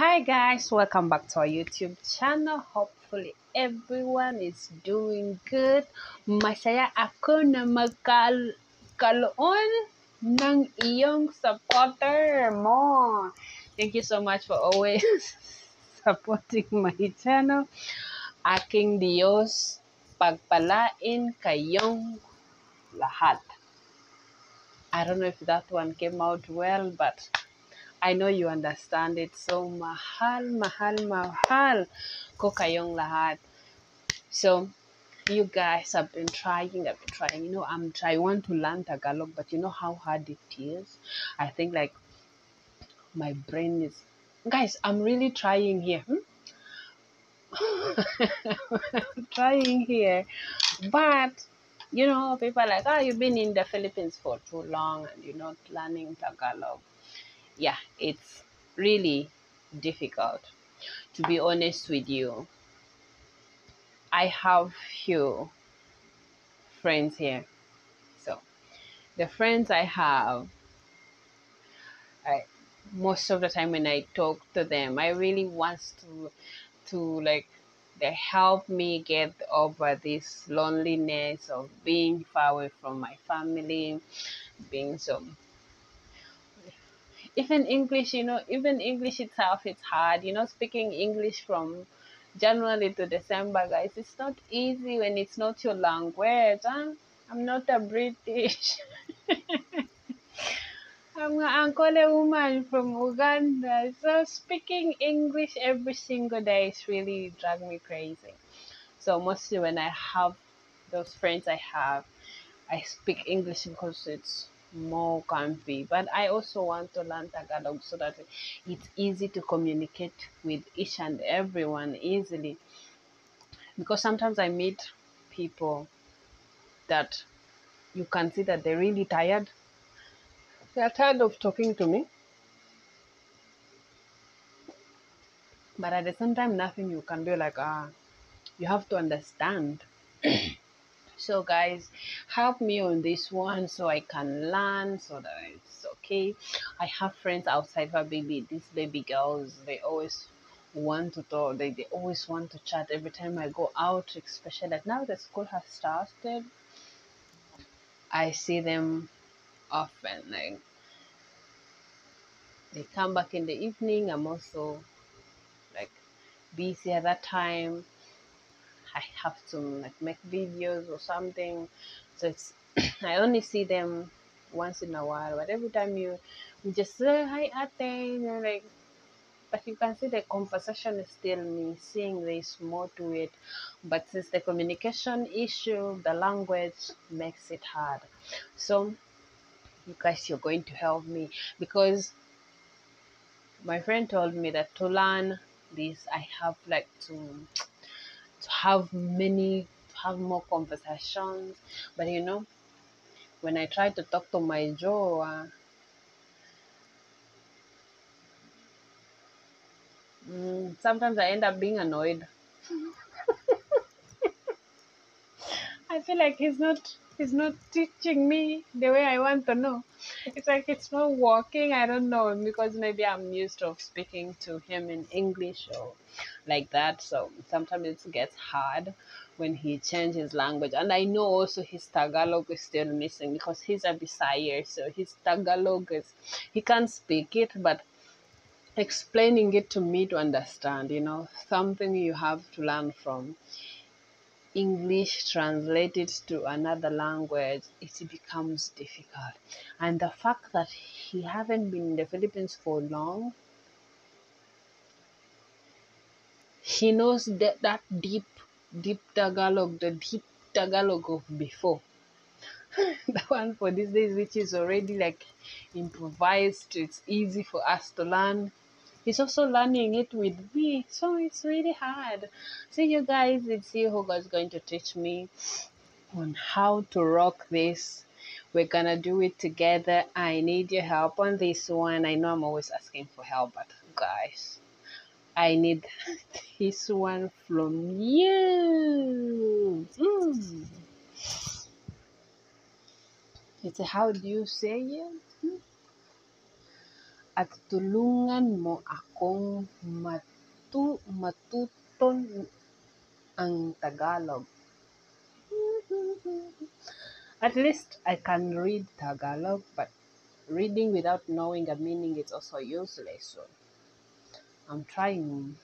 Hi guys, welcome back to our YouTube channel. Hopefully everyone is doing good. Masaya ako na magkal kaloon ng iyong supporter mo. Thank you so much for always supporting my channel. Aking Diyos, pagpalain kayong lahat. I don't know if that one came out well, but I know you understand it. So, mahal, mahal, mahal ko kayong lahat. So, you guys have been trying, I've been trying. You know, I'm I want to learn Tagalog, but you know how hard it is. I think like my brain is, guys. I'm really trying here. Hmm? trying here, but you know, people are like, oh, you've been in the Philippines for too long and you're not learning Tagalog yeah, it's really difficult. To be honest with you, I have few friends here. So the friends I have, I, most of the time when I talk to them, I really want to to like they help me get over this loneliness of being far away from my family, being so even English, you know, even English itself, it's hard. You know, speaking English from January to December, guys, it's not easy when it's not your language. Huh? I'm not a British. I'm an Ankole woman from Uganda. So speaking English every single day is really drag me crazy. So mostly when I have those friends I have, I speak English because it's more comfy. But I also want to learn Tagalog so that it's easy to communicate with each and everyone easily. Because sometimes I meet people that you can see that they're really tired. They're tired of talking to me. But at the same time, nothing you can do like, ah, you have to understand. So, guys, help me on this one so I can learn so that it's okay. I have friends outside for baby, these baby girls, they always want to talk, they, they always want to chat every time I go out, especially that now the school has started. I see them often. Like they come back in the evening. I'm also like busy at that time. I have to like make videos or something. So it's I only see them once in a while. But every time you, you just say hi Ate, you like but you can see the conversation is still missing. There's more to it. But since the communication issue, the language makes it hard. So you guys you're going to help me because my friend told me that to learn this I have like to to have many to have more conversations. But you know when i try to talk to my jaw mm, sometimes i end up being annoyed. I feel like he's not he's not teaching me the way i want to know. It's like it's not working i don't know because maybe i'm used to speaking to him in english or like that. So sometimes it gets hard when he changes language. And i know also his tagalog is still missing because he's a Visayer so his tagalog is he can't speak it but explaining it to me to understand you know something you have to learn from English translated to another language, it becomes difficult. And the fact that he haven't been in the Philippines for long, he knows that, that deep, deep Tagalog, the deep Tagalog of before. the one for these days, which is already like improvised, it's easy for us to learn he's also learning it with me. So it's really hard. See you guys, it's you God's going to teach me on how to rock this. We're gonna do it together. I need your help on this one. I know I'm always asking for help, but guys, I need this one from you. Mm. It's how do you say it? At tulungan mo akong matu matuton ang Tagalog. At least I can read Tagalog, but reading without knowing a meaning is also useless. So I'm trying.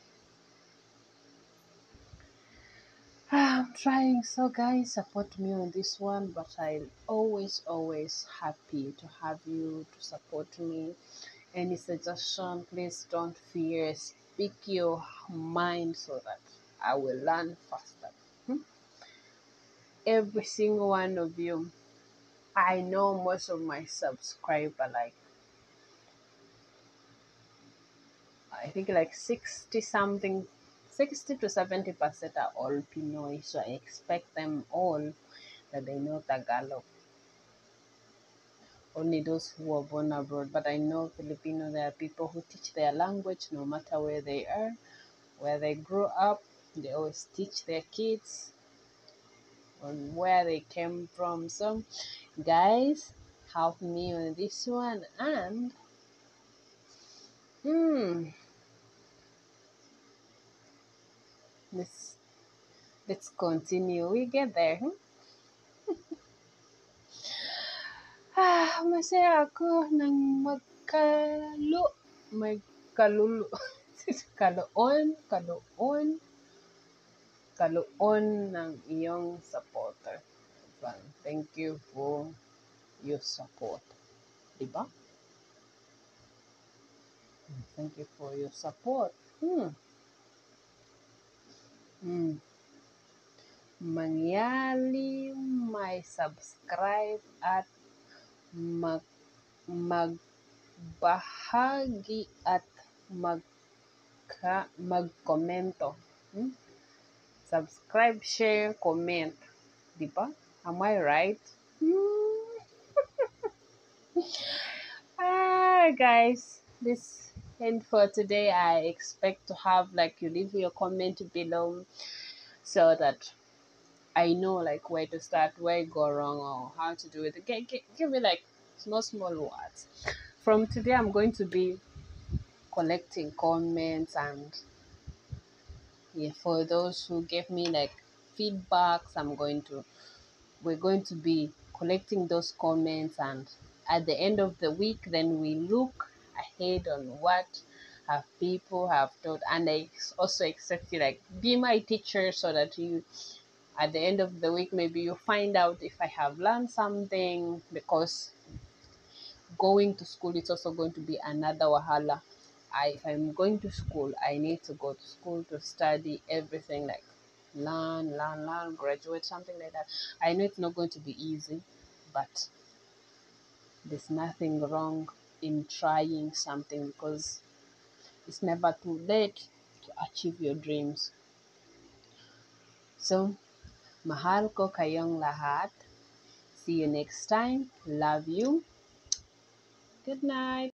I'm trying. So guys, support me on this one, but I'll always, always happy to have you to support me. Any suggestion, please don't fear. Speak your mind so that I will learn faster. Hmm? Every single one of you. I know most of my subscriber like I think like 60 something 60 to 70 percent are all Pinoy so I expect them all that they know Tagalog only those who are born abroad but I know Filipino there are people who teach their language no matter where they are where they grow up they always teach their kids on where they came from so guys help me on this one and hmm let's let's continue we get there hmm? Ah masaya ako nang magkalo magkalulu kaloon kaloon kaloon ng iyong supporter. Thank you for your support. Diba? Thank you for your support. Hmm. Hmm. Mangyali may subscribe at magbahagi at magka, magkomento. Hmm? Subscribe, share, comment. Di ba? Am I right? Hmm. ah, guys, this and for today i expect to have like you leave your comment below so that i know like where to start where go wrong or how to do it. Give, give, give me like small small words. From today i'm going to be collecting comments and yeah for those who gave me like feedbacks i'm going to we're going to be collecting those comments and at the end of the week then we look ahead on what have people have taught and I also expect you like be my teacher so that you at the end of the week maybe you find out if I have learned something because going to school is also going to be another wahala. I if I'm going to school I need to go to school to study everything like learn, learn, learn, graduate, something like that. I know it's not going to be easy, but there's nothing wrong in trying something because it's never too late to achieve your dreams. So, mahal ko kayong lahat. See you next time. Love you. Good night.